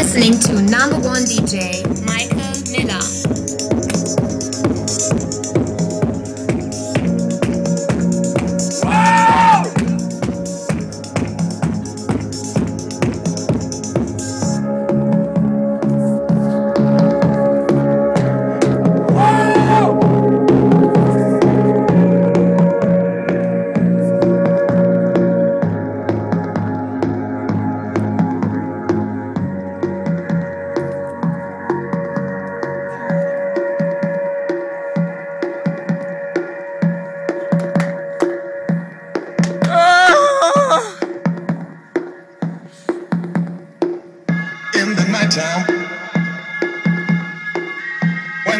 listening to number one DJ, Michael Miller.